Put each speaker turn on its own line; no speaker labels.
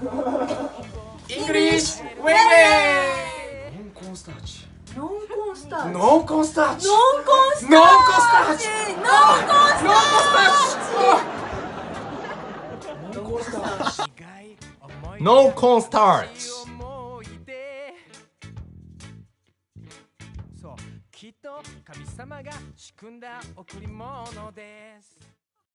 イングリッシュウェイウェイノンコンスターチ。
ノンコンスターチ。
ノンコンスターチ。
ノンコースターチ。
ノンコンスターチ。
ノンコースターチ
ノンコンスターチ
ノーコーンスターチ。
そうきっと神様が仕組んだ贈り物です。